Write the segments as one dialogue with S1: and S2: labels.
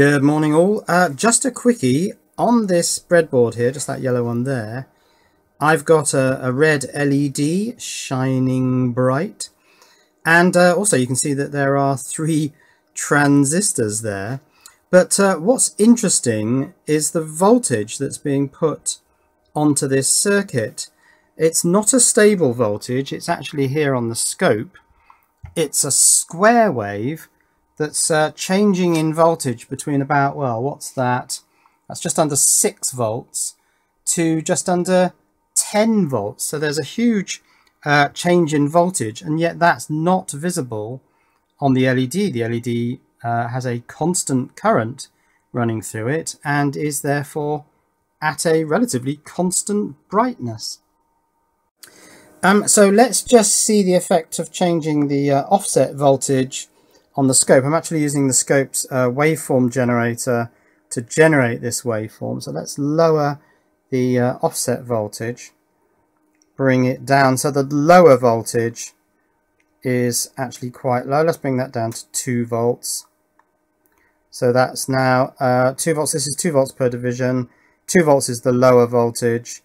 S1: Good morning all. Uh, just a quickie, on this breadboard here, just that yellow one there, I've got a, a red LED shining bright. And uh, also you can see that there are three transistors there. But uh, what's interesting is the voltage that's being put onto this circuit. It's not a stable voltage, it's actually here on the scope. It's a square wave that's uh, changing in voltage between about, well, what's that? That's just under 6 volts to just under 10 volts. So there's a huge uh, change in voltage, and yet that's not visible on the LED. The LED uh, has a constant current running through it and is therefore at a relatively constant brightness. Um, so let's just see the effect of changing the uh, offset voltage on the scope. I'm actually using the scope's uh, waveform generator to generate this waveform. So let's lower the uh, offset voltage, bring it down. So the lower voltage is actually quite low. Let's bring that down to 2 volts. So that's now uh, 2 volts. This is 2 volts per division. 2 volts is the lower voltage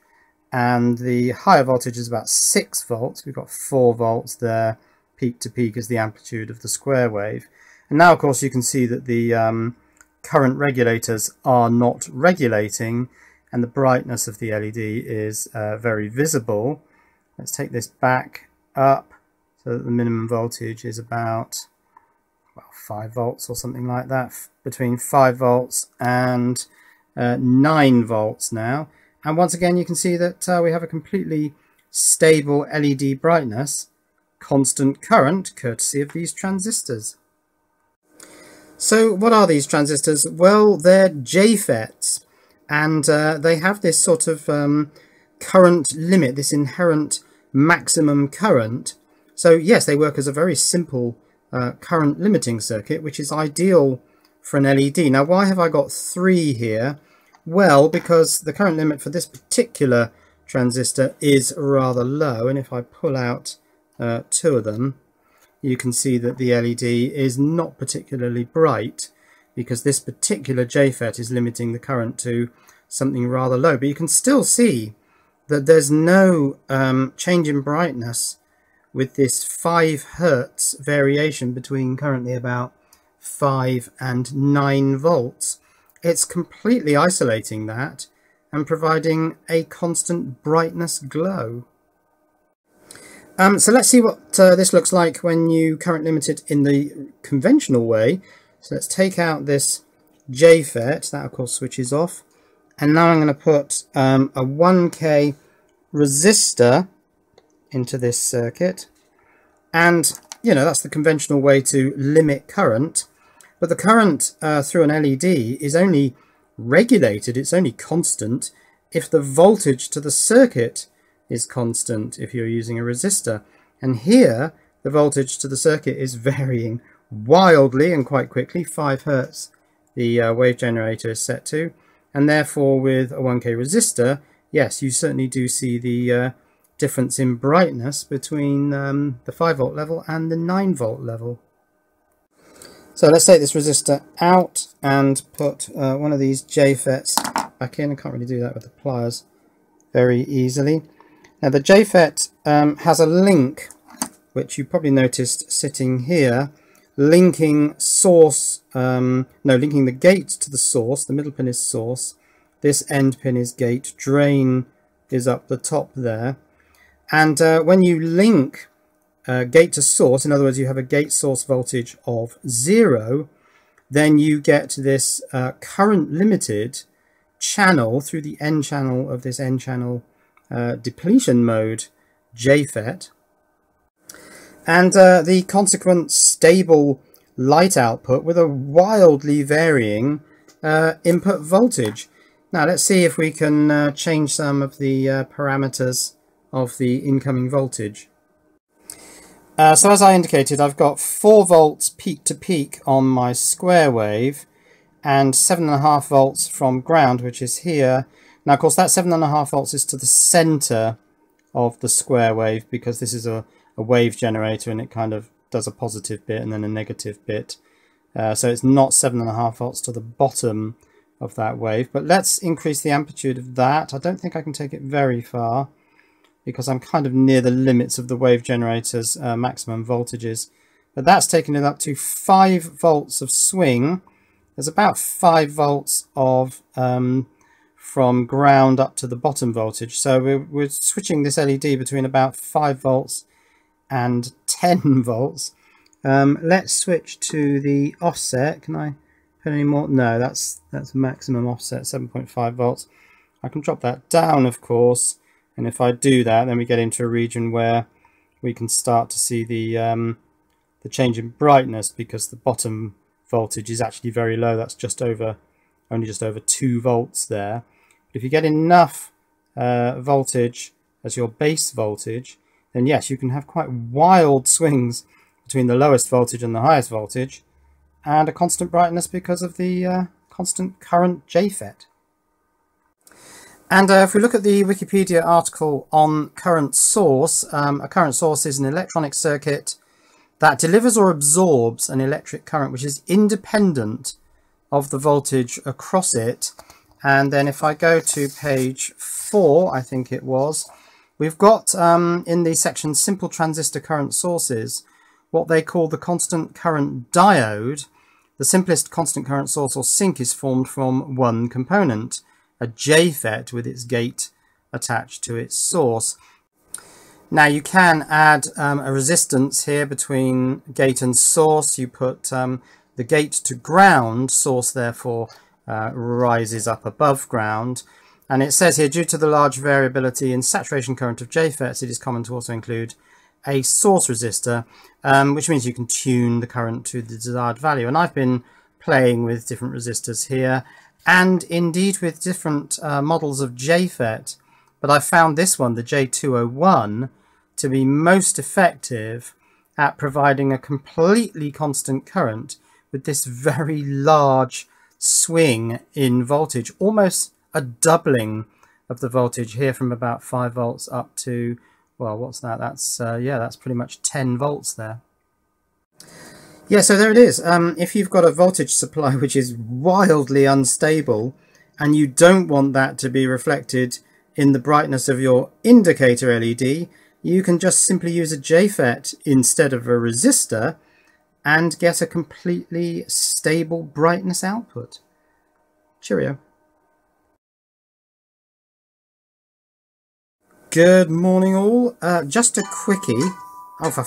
S1: and the higher voltage is about 6 volts. We've got 4 volts there. Peak to peak is the amplitude of the square wave. And now, of course, you can see that the um, current regulators are not regulating and the brightness of the LED is uh, very visible. Let's take this back up so that the minimum voltage is about well, 5 volts or something like that, between 5 volts and uh, 9 volts now. And once again, you can see that uh, we have a completely stable LED brightness, constant current, courtesy of these transistors. So what are these transistors? Well, they're JFETs, and uh, they have this sort of um, current limit, this inherent maximum current. So yes, they work as a very simple uh, current limiting circuit, which is ideal for an LED. Now, why have I got three here? Well, because the current limit for this particular transistor is rather low, and if I pull out uh, two of them, you can see that the LED is not particularly bright because this particular JFET is limiting the current to something rather low. But you can still see that there's no um, change in brightness with this 5 hertz variation between currently about 5 and 9 volts. It's completely isolating that and providing a constant brightness glow. Um, so let's see what uh, this looks like when you current limit it in the conventional way. So let's take out this JFET, that of course switches off. And now I'm going to put um, a 1K resistor into this circuit. And, you know, that's the conventional way to limit current. But the current uh, through an LED is only regulated, it's only constant, if the voltage to the circuit is constant if you're using a resistor. And here, the voltage to the circuit is varying wildly and quite quickly, 5 hertz the uh, wave generator is set to. And therefore, with a 1K resistor, yes, you certainly do see the uh, difference in brightness between um, the 5 volt level and the 9 volt level. So let's take this resistor out and put uh, one of these JFETs back in. I can't really do that with the pliers very easily. Now the JFET um, has a link, which you probably noticed sitting here, linking source, um, no, linking the gate to the source. The middle pin is source. This end pin is gate. Drain is up the top there. And uh, when you link uh, gate to source, in other words, you have a gate source voltage of zero, then you get this uh, current limited channel through the N channel of this N channel uh, depletion mode JFET. And uh, the consequent stable light output with a wildly varying uh, input voltage. Now let's see if we can uh, change some of the uh, parameters of the incoming voltage. So as I indicated, I've got 4 volts peak to peak on my square wave and 7.5 volts from ground, which is here. Now, of course, that 7.5 volts is to the center of the square wave because this is a, a wave generator and it kind of does a positive bit and then a negative bit. Uh, so it's not 7.5 volts to the bottom of that wave. But let's increase the amplitude of that. I don't think I can take it very far because I'm kind of near the limits of the wave generator's uh, maximum voltages. But that's taken it up to 5 volts of swing. There's about 5 volts of um, from ground up to the bottom voltage. So we're, we're switching this LED between about 5 volts and 10 volts. Um, let's switch to the offset. Can I put any more? No, that's that's maximum offset, 7.5 volts. I can drop that down, of course. And if I do that, then we get into a region where we can start to see the um, the change in brightness because the bottom voltage is actually very low. That's just over, only just over two volts there. If you get enough uh, voltage as your base voltage, then yes, you can have quite wild swings between the lowest voltage and the highest voltage, and a constant brightness because of the uh, constant current JFET. And uh, if we look at the Wikipedia article on current source, um, a current source is an electronic circuit that delivers or absorbs an electric current which is independent of the voltage across it. And then if I go to page four, I think it was, we've got um, in the section simple transistor current sources, what they call the constant current diode. The simplest constant current source or sink is formed from one component a JFET with its gate attached to its source. Now you can add um, a resistance here between gate and source. You put um, the gate to ground, source therefore uh, rises up above ground. And it says here, due to the large variability in saturation current of JFETs, it is common to also include a source resistor, um, which means you can tune the current to the desired value. And I've been playing with different resistors here and indeed with different uh, models of JFET. But I found this one, the J201, to be most effective at providing a completely constant current with this very large swing in voltage, almost a doubling of the voltage here from about 5 volts up to, well, what's that? That's, uh, yeah, that's pretty much 10 volts there. Yeah, so there it is. Um, if you've got a voltage supply which is wildly unstable and you don't want that to be reflected in the brightness of your indicator LED, you can just simply use a JFET instead of a resistor and get a completely stable brightness output. Cheerio. Good morning all. Uh, just a quickie. Oh, for